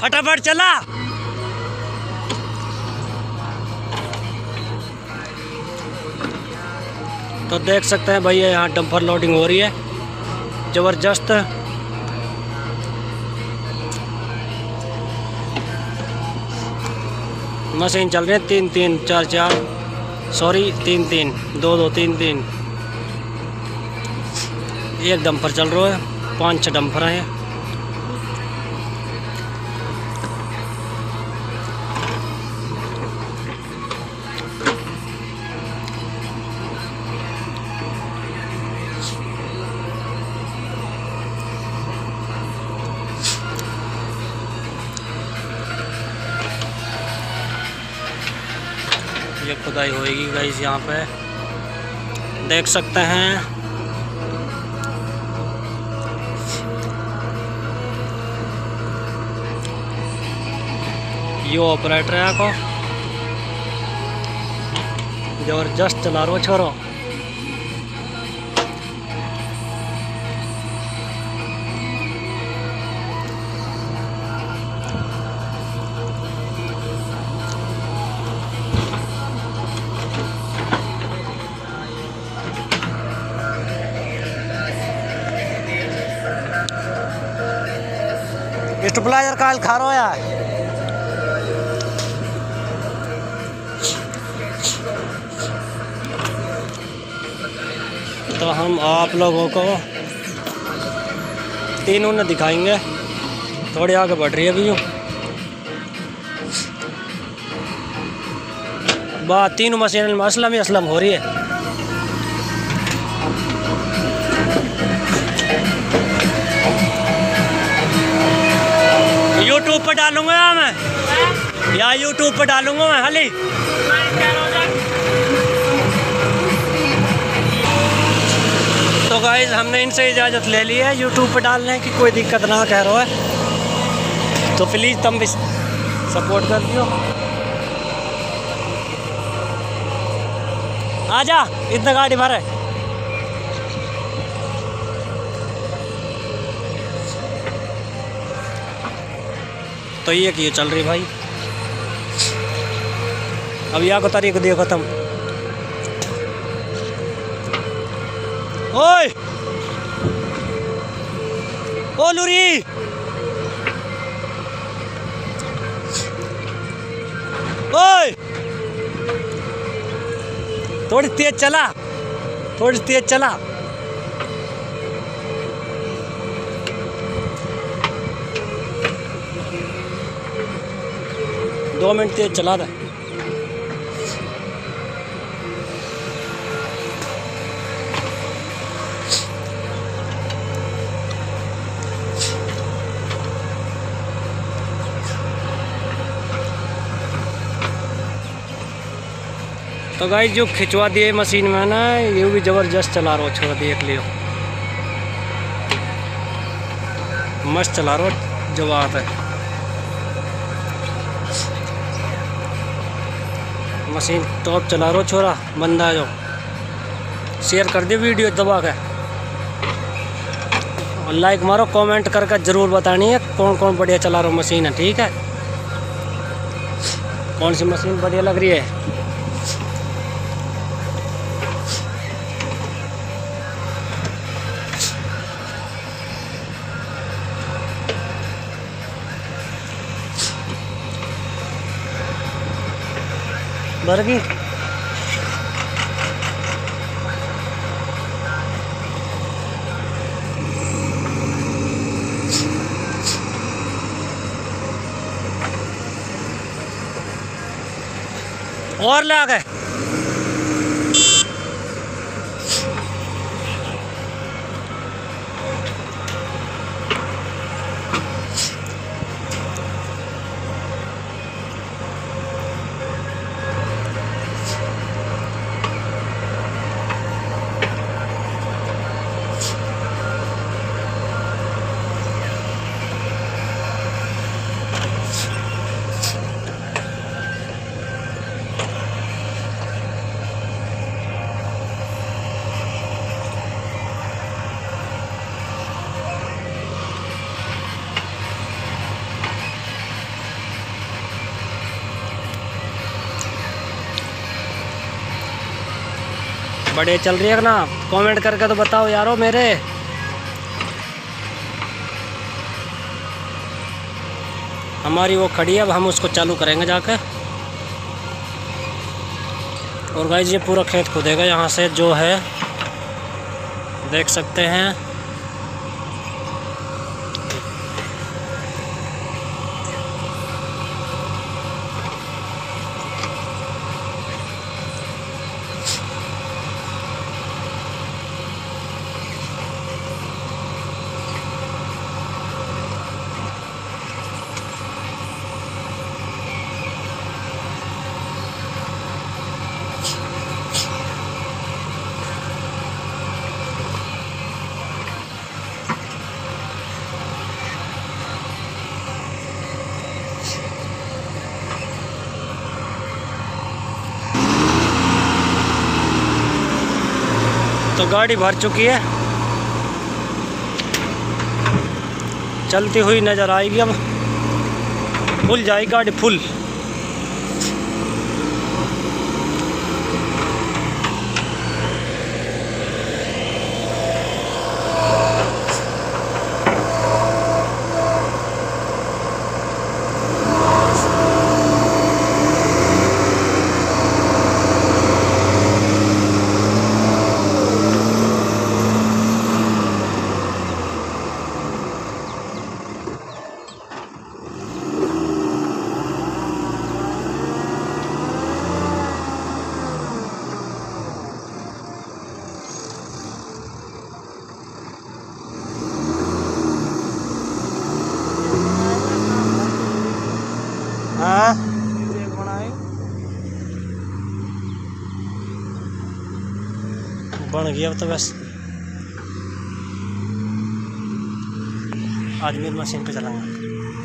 फटाफट चला। तो देख सकते हैं भैया, यहाँ डंपर लोडिंग हो रही है। ज़बरदस्त। मशीन चल रही है, तीन तीन, चार चार। सॉरी तीन तीन। दो दो, तीन तीन। एक डंपर चल रहा है, पाँच, छह डंपर हैं। ये खुदाई होएगी गाइस यहाँ पे। देख सकते हैं। यो ऑपरेटर है आपको। ज़बरदस्त चला रो छोरो। स्टेबलाइजर काल खा रो यार तो हम आप लोगों को तीनों ने दिखाएँगे। थोड़ी आगे बढ़ रही है अभी बात, तीनों मशीन में असलम ही असलम हो रही है। पर डालूँगा यार मैं। या यूट्यूब पर डालूँगा मैं हाली तो गाइज़ हमने इनसे इजाज़त ले ली है। यूट्यूब पर डालने की कोई दिक्कत ना कह रहा है। तो प्लीज़ तुम भी सपोर्ट कर दियो। आजा, इतना गाड़ी भरे। तो ये कि ये चल रही भाई। अब यहाँ को तारीख देखो तुम ओए! ओ लूरी ओए! थोड़ी तेज चला, थोड़ी तेज चला। दो मिनट तेज चला था तो गाई जो खिंचवा दिए मशीन में ना, ये भी ज़बरदस्त चला रहा छोड़ देख लियो। मस्त चला रहा जो बात है। मशीन टॉप चला रहा छोरा, बंदा जो शेयर कर दे वीडियो, दबा के। और लाइक मारो कमेंट करके ज़रूर बतानी है कौन कौन बढ़िया चला रहा मशीन है, ठीक है? कौन सी मशीन बढ़िया लग रही है? बरगी और ले गए। बढ़िया चल रही है ना? कमेंट करके तो बताओ यारो मेरे। हमारी वो खड़ी है, अब हम उसको चालू करेंगे जाकर और भाई ये पूरा खेत खुदेगा यहाँ से, जो है, देख सकते हैं। तो गाड़ी भर चुकी है। चलती हुई नज़र आएगी अब। फुल जाएगी गाड़ी फुल हाँ बन गया तो बस। आज मेरी मशीन पे चलाऊँगा।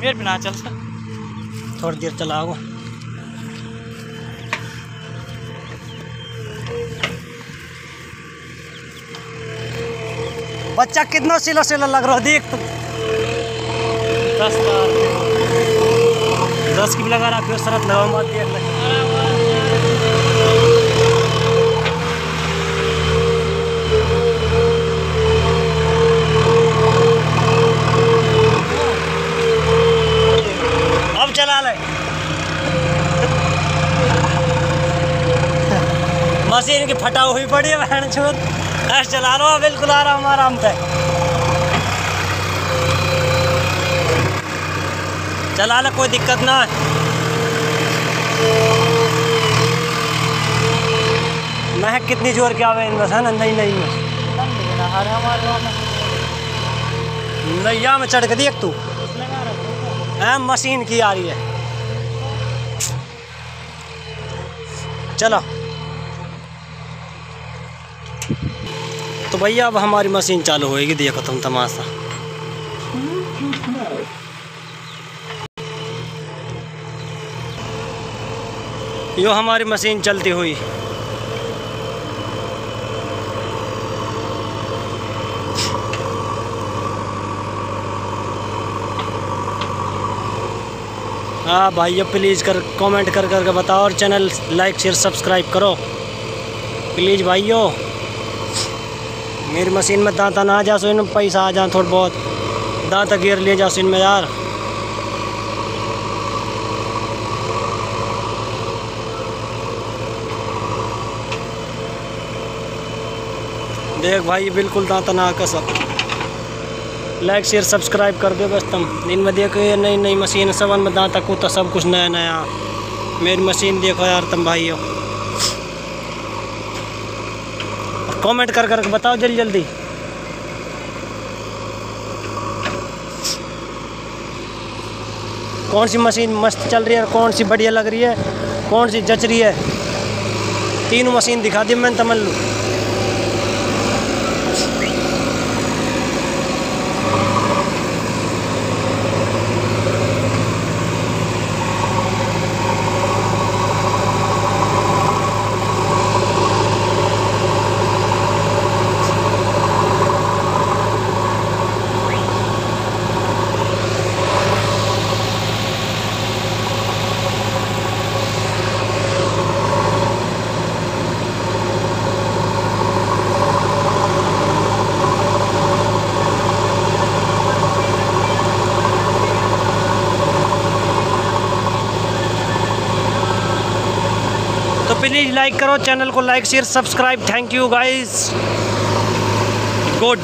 मेरे बिना चल सक थोड़ी देर चलाओ बच्चा कितना सिला सिला लग रहा देख तू। दस दस की भी लगा रखी शरत लगाओ मत देख ले अब चला ले मशीन की फटा हुई पड़ी है, बहन छोड़ ऐसे चला रहा, बिल्कुल आराम आराम से। चला ले, कोई दिक्कत ना है। महक कितनी ज़ोर के आवे इनमें है ना? नहीं नहीं में। नैया में चढ़ के देख तू। मशीन की आ रही है। चलो। तो भैया, अब हमारी मशीन चालू होएगी, देखो तुम तमाशा। यो हमारी मशीन चलती हुई। हाँ भाइयों प्लीज़ कर कमेंट कर करके बताओ और चैनल लाइक शेयर सब्सक्राइब करो। प्लीज़ भाइयों। मेरी मशीन में दांता ना जा सो, इनमें पैसा आ जा थोड़ा बहुत। दांता गिर ले जा सो इनमें यार। देख भाई, बिल्कुल दांता ना का सब लाइक शेयर सब्सक्राइब कर दो बस तुम। इनमें देखो ये नई नई मशीन, सब में दांता कूता सब कुछ नया नया मेरी मशीन देखो यार तुम भाइयों। कमेंट कर कर बताओ जल्दी जल्दी। कौन सी मशीन मस्त चल रही है कौन सी बढ़िया लग रही है, कौन सी जच रही है? तीनों मशीन दिखा दी मैंने तमल्लू प्लीज़ लाइक करो चैनल को like share subscribe. Thank you guys good